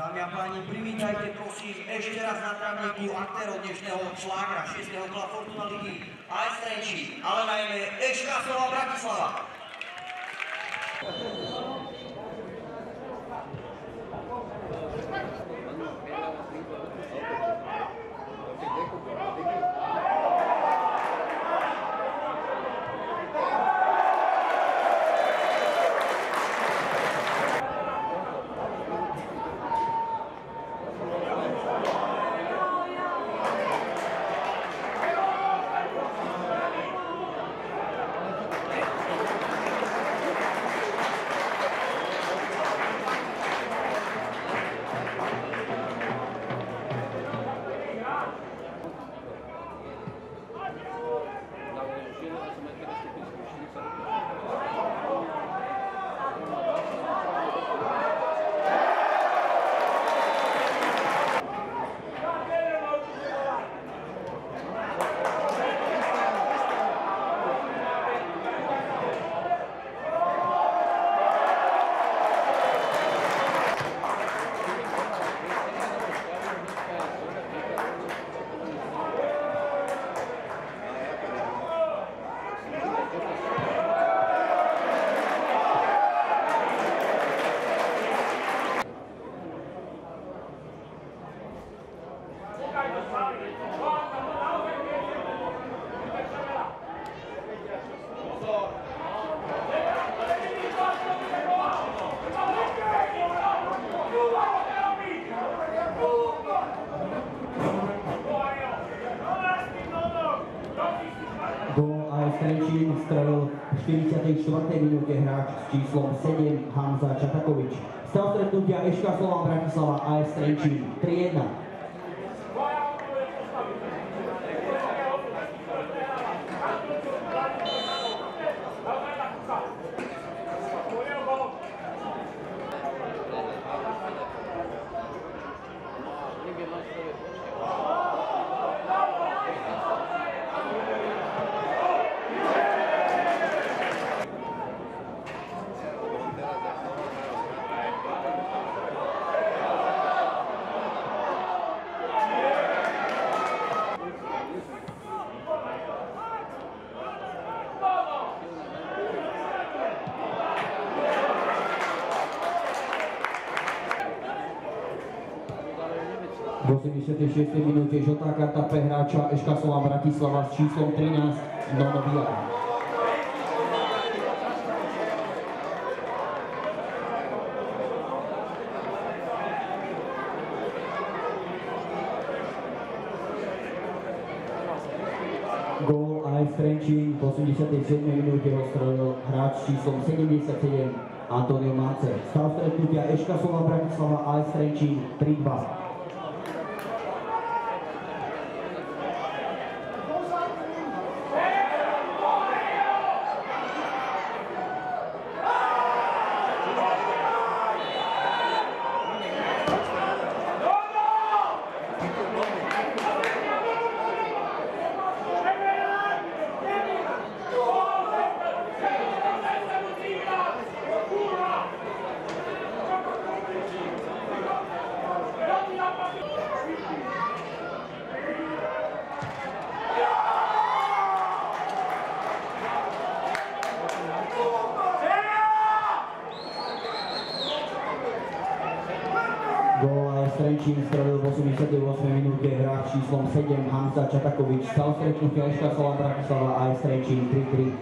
Dámy a páni, privítajte prosím ešte raz na travníku aktérov dnešného šlágra 6. kola Fortuna ligy AS Trenčín, ale najmä Eška Slova Bratislava. AS Trenčín strelil v 44. minúte hráč s číslom 7 Hamza Čatakovič. Stav stretnutia Eška Slovan Bratislava AS Trenčín 3-1. V 86. minúte žltá karta pre hráča Eška Bratislava s číslom 13 Nono Biela. Gól AS Trenčín v 87. minúte rozstrelil hráč číslom 77 Antonio Mance. Stav stretnutia Eška Slovan Bratislava AS Trenčín 3-2. Gól AS Trenčín strelil v 88. minúte hráč číslom 7 Hamza Čatakovič. Stal stretnutia Eška Slovan Bratislava AS Trenčín 3-3.